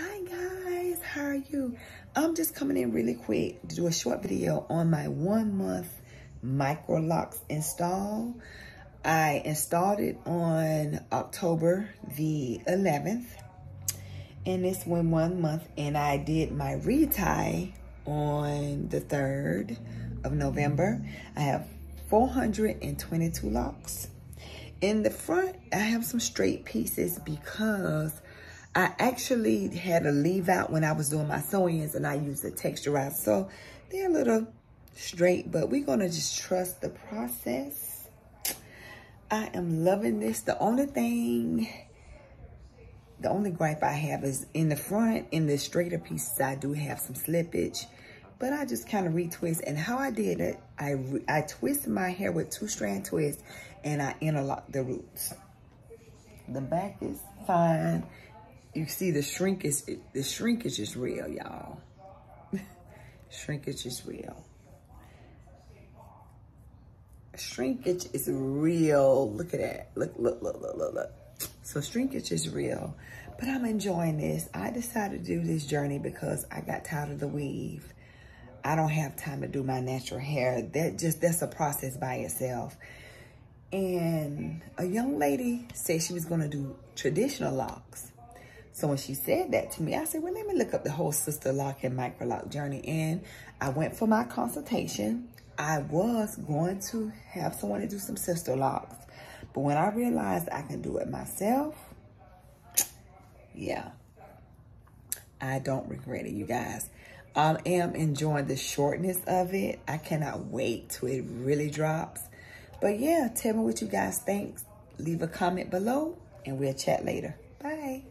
Hi guys, how are you? I'm just coming in really quick to do a short video on my one month microlocs install. I installed it on October the 11th and this went one month and I did my retie on the 3rd of November. I have 422 locks. In the front, I have some straight pieces because I actually had a leave out when I was doing my sew-ins and I used a texturizer. So they're a little straight, but we're gonna just trust the process. I am loving this. The only thing, the only gripe I have is in the front, in the straighter pieces, I do have some slippage, but I just kind of retwist. And how I did it, I, I twisted my hair with two strand twists and I interlocked the roots. The back is fine you see the shrinkage, the shrinkage is real, y'all. shrinkage is real. Shrinkage is real. Look at that. Look, look, look, look, look, look. So shrinkage is real. But I'm enjoying this. I decided to do this journey because I got tired of the weave. I don't have time to do my natural hair. That just, that's a process by itself. And a young lady said she was going to do traditional locks. So when she said that to me, I said, well, let me look up the whole Sisterlock and microloc journey. And I went for my consultation. I was going to have someone to do some Sisterlocks. But when I realized I can do it myself, yeah, I don't regret it, you guys. I am enjoying the shortness of it. I cannot wait till it really drops. But yeah, tell me what you guys think. Leave a comment below and we'll chat later. Bye.